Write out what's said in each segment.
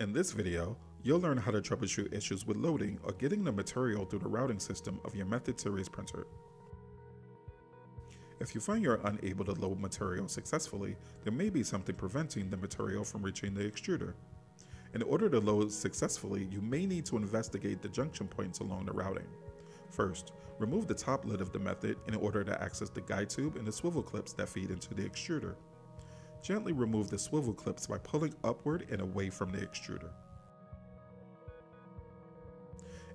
In this video, you'll learn how to troubleshoot issues with loading or getting the material through the routing system of your Method Series printer. If you find you're unable to load material successfully, there may be something preventing the material from reaching the extruder. In order to load successfully, you may need to investigate the junction points along the routing. First, remove the top lid of the method in order to access the guide tube and the swivel clips that feed into the extruder. Gently remove the swivel clips by pulling upward and away from the extruder.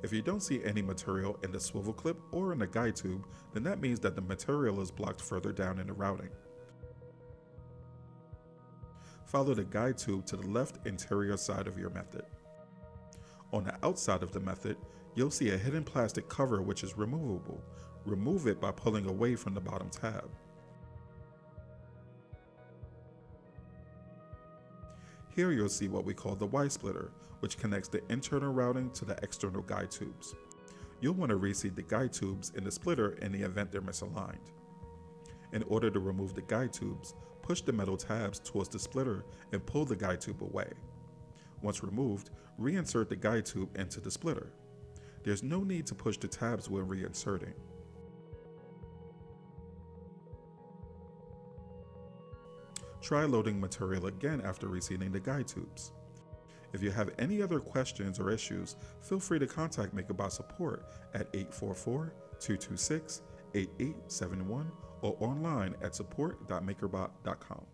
If you don't see any material in the swivel clip or in the guide tube, then that means that the material is blocked further down in the routing. Follow the guide tube to the left interior side of your method. On the outside of the method, you'll see a hidden plastic cover which is removable. Remove it by pulling away from the bottom tab. Here you'll see what we call the Y-splitter, which connects the internal routing to the external guide tubes. You'll want to reseat the guide tubes in the splitter in the event they're misaligned. In order to remove the guide tubes, push the metal tabs towards the splitter and pull the guide tube away. Once removed, reinsert the guide tube into the splitter. There's no need to push the tabs when reinserting. Try loading material again after reseating the guide tubes. If you have any other questions or issues, feel free to contact MakerBot support at 844-226-8871 or online at support.makerbot.com.